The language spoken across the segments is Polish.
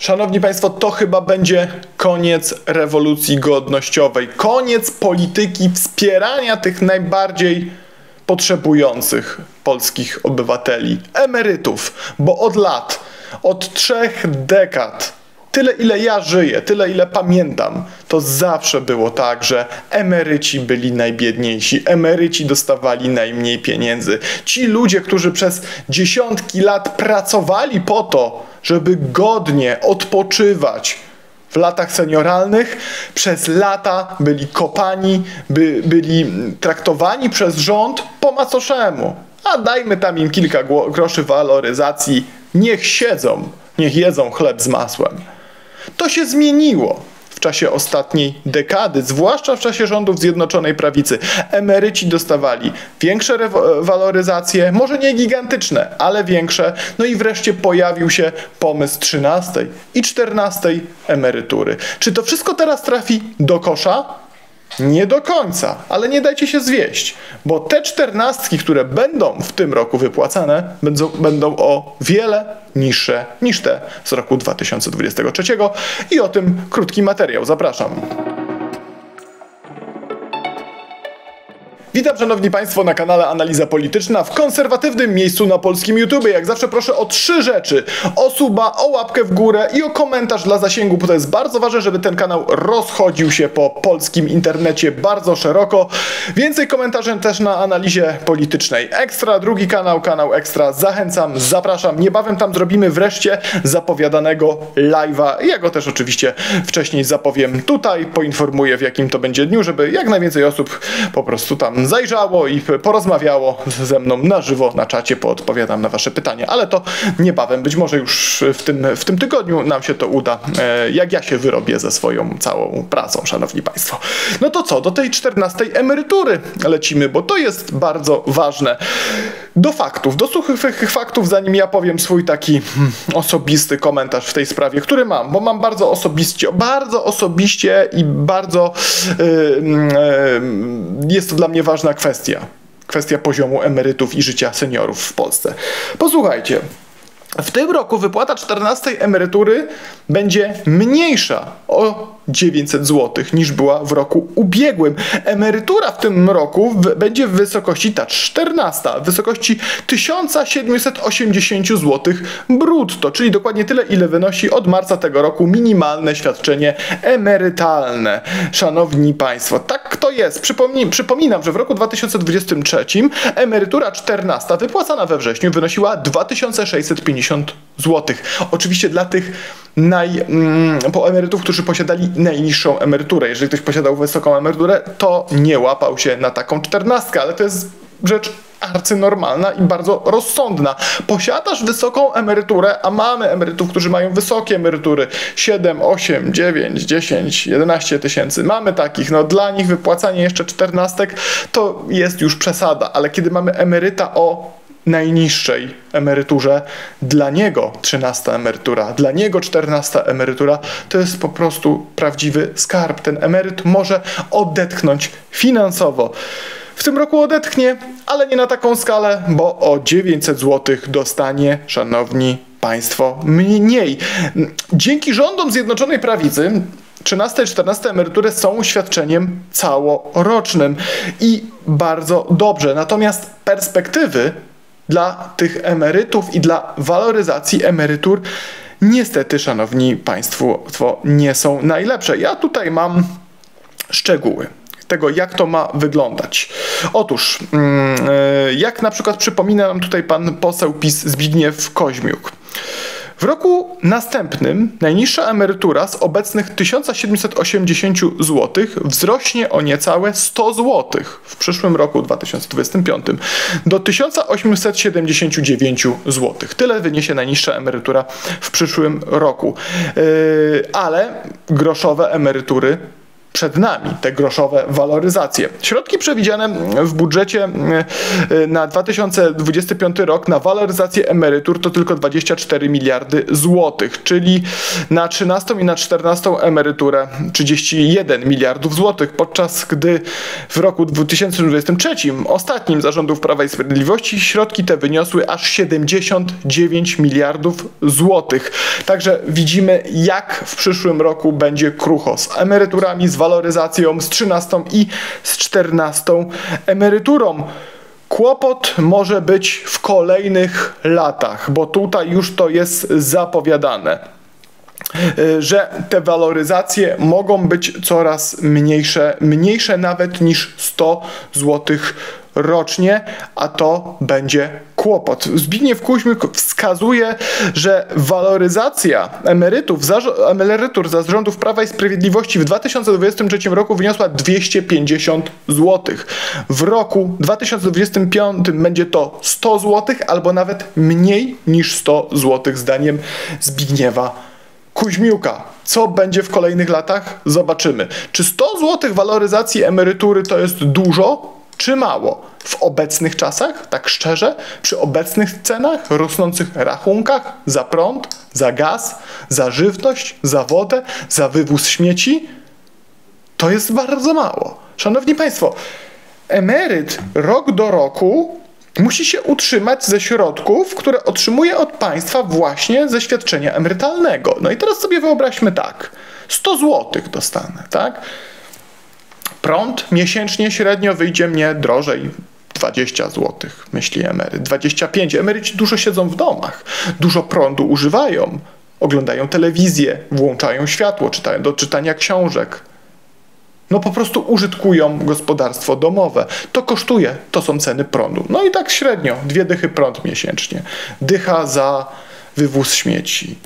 Szanowni Państwo, to chyba będzie koniec rewolucji godnościowej, koniec polityki wspierania tych najbardziej potrzebujących polskich obywateli, emerytów, bo od lat, od trzech dekad, tyle ile ja żyję, tyle ile pamiętam, to zawsze było tak, że emeryci byli najbiedniejsi, emeryci dostawali najmniej pieniędzy. Ci ludzie, którzy przez dziesiątki lat pracowali po to, żeby godnie odpoczywać, w latach senioralnych przez lata byli kopani, by, byli traktowani przez rząd po macoszemu. A dajmy tam im kilka groszy waloryzacji, niech siedzą, niech jedzą chleb z masłem. To się zmieniło w czasie ostatniej dekady, zwłaszcza w czasie rządów Zjednoczonej Prawicy. Emeryci dostawali większe waloryzacje, może nie gigantyczne, ale większe. No i wreszcie pojawił się pomysł 13 i 14 emerytury. Czy to wszystko teraz trafi do kosza? Nie do końca, ale nie dajcie się zwieść, bo te czternastki, które będą w tym roku wypłacane, będą, będą o wiele niższe niż te z roku 2023 i o tym krótki materiał. Zapraszam. Witam szanowni państwo na kanale Analiza Polityczna w konserwatywnym miejscu na polskim YouTube. Jak zawsze proszę o trzy rzeczy. O suba, o łapkę w górę i o komentarz dla zasięgu, bo to jest bardzo ważne, żeby ten kanał rozchodził się po polskim internecie bardzo szeroko. Więcej komentarzy też na Analizie Politycznej Ekstra, drugi kanał, kanał Ekstra. Zachęcam, zapraszam. Niebawem tam zrobimy wreszcie zapowiadanego live'a. Ja go też oczywiście wcześniej zapowiem tutaj, poinformuję w jakim to będzie dniu, żeby jak najwięcej osób po prostu tam zajrzało i porozmawiało ze mną na żywo na czacie, poodpowiadam na Wasze pytania, ale to niebawem, być może już w tym, w tym tygodniu nam się to uda, e, jak ja się wyrobię ze swoją całą pracą, Szanowni Państwo. No to co, do tej 14 emerytury lecimy, bo to jest bardzo ważne. Do faktów, do suchych faktów, zanim ja powiem swój taki hmm, osobisty komentarz w tej sprawie, który mam, bo mam bardzo osobiście, bardzo osobiście i bardzo yy, yy, jest to dla mnie ważna kwestia. Kwestia poziomu emerytów i życia seniorów w Polsce. Posłuchajcie. W tym roku wypłata 14 emerytury będzie mniejsza o 900 zł niż była w roku ubiegłym. Emerytura w tym roku w, będzie w wysokości ta 14, w wysokości 1780 zł brutto, czyli dokładnie tyle, ile wynosi od marca tego roku minimalne świadczenie emerytalne. Szanowni Państwo, tak to jest. Przypomnij, przypominam, że w roku 2023 emerytura 14 wypłacana we wrześniu wynosiła 2650 zł. Oczywiście dla tych naj, mm, po emerytów, którzy posiadali najniższą emeryturę. Jeżeli ktoś posiadał wysoką emeryturę, to nie łapał się na taką czternastkę, ale to jest rzecz arcynormalna i bardzo rozsądna. Posiadasz wysoką emeryturę, a mamy emerytów, którzy mają wysokie emerytury 7, 8, 9, 10, 11 tysięcy. Mamy takich, no dla nich wypłacanie jeszcze czternastek to jest już przesada, ale kiedy mamy emeryta o najniższej emeryturze, dla niego 13 emerytura, dla niego 14 emerytura to jest po prostu prawdziwy skarb. Ten emeryt może odetchnąć finansowo. W tym roku odetchnie, ale nie na taką skalę, bo o 900 zł dostanie, szanowni państwo, mniej. Dzięki rządom Zjednoczonej Prawicy 13 i 14 emerytury są świadczeniem całorocznym i bardzo dobrze. Natomiast perspektywy dla tych emerytów i dla waloryzacji emerytur niestety, szanowni państwo, nie są najlepsze. Ja tutaj mam szczegóły tego, jak to ma wyglądać. Otóż, mm, e, jak na przykład przypomina nam tutaj pan poseł PiS Zbigniew Koźmiuk. W roku następnym najniższa emerytura z obecnych 1780 zł wzrośnie o niecałe 100 zł w przyszłym roku 2025 do 1879 zł. Tyle wyniesie najniższa emerytura w przyszłym roku. Yy, ale groszowe emerytury przed nami te groszowe waloryzacje. Środki przewidziane w budżecie e, na 2025 rok na waloryzację emerytur to tylko 24 miliardy złotych, czyli na 13 i na 14 emeryturę 31 miliardów złotych, podczas gdy w roku 2023, ostatnim zarządów Prawa i Sprawiedliwości, środki te wyniosły aż 79 miliardów złotych. Także widzimy, jak w przyszłym roku będzie krucho z emeryturami, z waloryzacją, z 13 i z 14 emeryturą. Kłopot może być w kolejnych latach, bo tutaj już to jest zapowiadane że te waloryzacje mogą być coraz mniejsze, mniejsze nawet niż 100 złotych rocznie, a to będzie kłopot. Zbigniew Kuźmyk wskazuje, że waloryzacja emerytów, emerytur za rządów Prawa i Sprawiedliwości w 2023 roku wyniosła 250 zł. W roku 2025 będzie to 100 zł albo nawet mniej niż 100 zł zdaniem Zbigniewa Kuźmiuka. Co będzie w kolejnych latach? Zobaczymy. Czy 100 zł waloryzacji emerytury to jest dużo? czy mało? W obecnych czasach, tak szczerze, przy obecnych cenach, rosnących rachunkach za prąd, za gaz, za żywność, za wodę, za wywóz śmieci, to jest bardzo mało. Szanowni Państwo, emeryt rok do roku musi się utrzymać ze środków, które otrzymuje od państwa właśnie ze świadczenia emerytalnego. No i teraz sobie wyobraźmy tak. 100 zł dostanę, tak? Prąd miesięcznie średnio wyjdzie mnie drożej 20 zł, myśli emeryt. 25. Emeryci dużo siedzą w domach, dużo prądu używają, oglądają telewizję, włączają światło, czytają do czytania książek. No po prostu użytkują gospodarstwo domowe. To kosztuje, to są ceny prądu. No i tak średnio, dwie dychy prąd miesięcznie. Dycha za wywóz śmieci.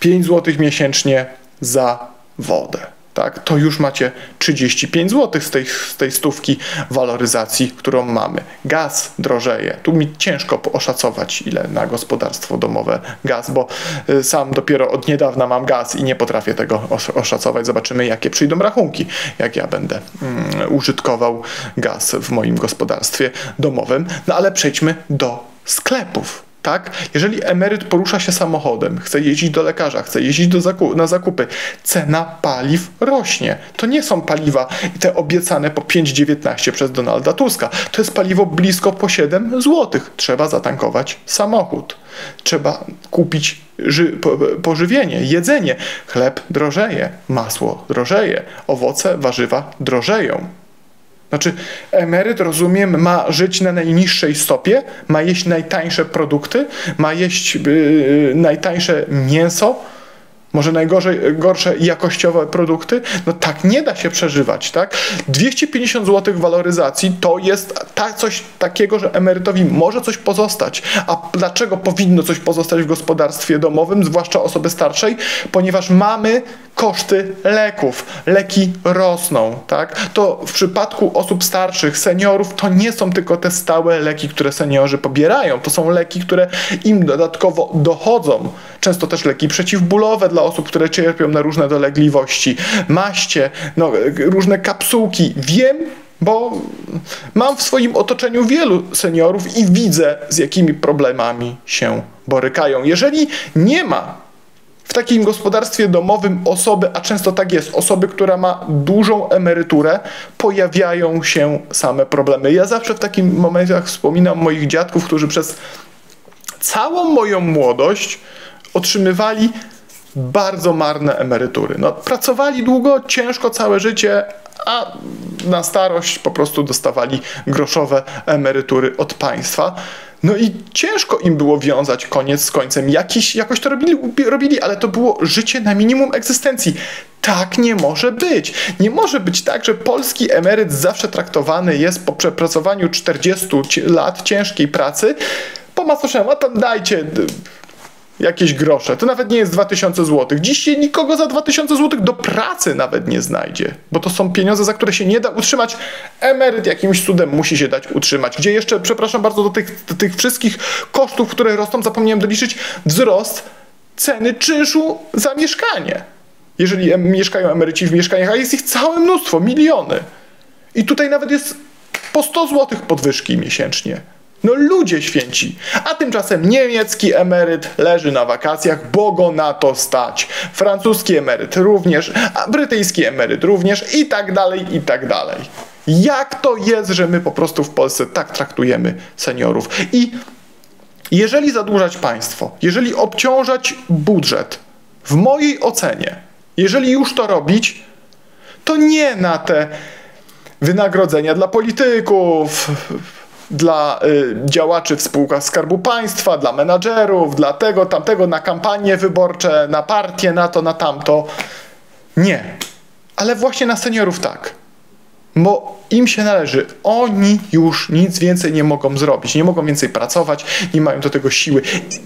5 zł miesięcznie za wodę tak, to już macie 35 zł z tej, z tej stówki waloryzacji, którą mamy. Gaz drożeje. Tu mi ciężko oszacować, ile na gospodarstwo domowe gaz, bo y, sam dopiero od niedawna mam gaz i nie potrafię tego oszacować. Zobaczymy, jakie przyjdą rachunki, jak ja będę mm, użytkował gaz w moim gospodarstwie domowym. No ale przejdźmy do sklepów tak? Jeżeli emeryt porusza się samochodem, chce jeździć do lekarza, chce jeździć do zaku na zakupy, cena paliw rośnie. To nie są paliwa te obiecane po 5,19 przez Donalda Tuska. To jest paliwo blisko po 7 zł. Trzeba zatankować samochód. Trzeba kupić po pożywienie, jedzenie. Chleb drożeje, masło drożeje, owoce, warzywa drożeją. Znaczy, emeryt, rozumiem, ma żyć na najniższej stopie, ma jeść najtańsze produkty, ma jeść yy, najtańsze mięso, może najgorzej, gorsze jakościowe produkty, no tak nie da się przeżywać, tak? 250 zł waloryzacji to jest ta, coś takiego, że emerytowi może coś pozostać. A dlaczego powinno coś pozostać w gospodarstwie domowym, zwłaszcza osoby starszej? Ponieważ mamy koszty leków. Leki rosną, tak? To w przypadku osób starszych, seniorów, to nie są tylko te stałe leki, które seniorzy pobierają. To są leki, które im dodatkowo dochodzą. Często też leki przeciwbólowe dla osób, które cierpią na różne dolegliwości, maście, no, różne kapsułki. Wiem, bo mam w swoim otoczeniu wielu seniorów i widzę, z jakimi problemami się borykają. Jeżeli nie ma w takim gospodarstwie domowym osoby, a często tak jest, osoby, która ma dużą emeryturę, pojawiają się same problemy. Ja zawsze w takim momentach wspominam moich dziadków, którzy przez całą moją młodość otrzymywali bardzo marne emerytury. No, pracowali długo, ciężko całe życie, a na starość po prostu dostawali groszowe emerytury od państwa. No i ciężko im było wiązać koniec z końcem. Jakiś, jakoś to robili, robili, ale to było życie na minimum egzystencji. Tak nie może być. Nie może być tak, że polski emeryt zawsze traktowany jest po przepracowaniu 40 lat ciężkiej pracy po macoszemu, a tam dajcie jakieś grosze. To nawet nie jest 2000 zł. Dziś się nikogo za 2000 zł do pracy nawet nie znajdzie, bo to są pieniądze, za które się nie da utrzymać. Emeryt jakimś cudem musi się dać utrzymać. Gdzie jeszcze, przepraszam bardzo, do tych, do tych wszystkich kosztów, które rosną, zapomniałem doliczyć wzrost ceny czynszu za mieszkanie. jeżeli mieszkają emeryci w mieszkaniach, a jest ich całe mnóstwo, miliony. I tutaj nawet jest po 100 zł podwyżki miesięcznie. No ludzie święci. A tymczasem niemiecki emeryt leży na wakacjach, bo go na to stać. Francuski emeryt również, a brytyjski emeryt również i tak dalej, i tak dalej. Jak to jest, że my po prostu w Polsce tak traktujemy seniorów? I jeżeli zadłużać państwo, jeżeli obciążać budżet, w mojej ocenie, jeżeli już to robić, to nie na te wynagrodzenia dla polityków, dla y, działaczy w spółkach Skarbu Państwa, dla menadżerów, dla tego, tamtego, na kampanie wyborcze, na partie, na to, na tamto. Nie. Ale właśnie na seniorów tak. Bo im się należy. Oni już nic więcej nie mogą zrobić. Nie mogą więcej pracować, nie mają do tego siły.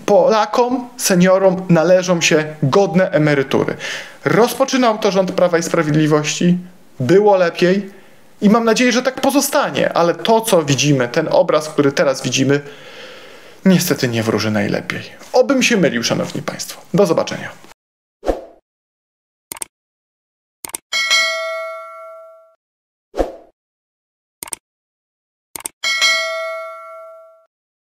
Polakom, seniorom należą się godne emerytury. Rozpoczynał to rząd Prawa i Sprawiedliwości. Było lepiej. I mam nadzieję, że tak pozostanie, ale to, co widzimy, ten obraz, który teraz widzimy, niestety nie wróży najlepiej. Obym się mylił, szanowni państwo. Do zobaczenia.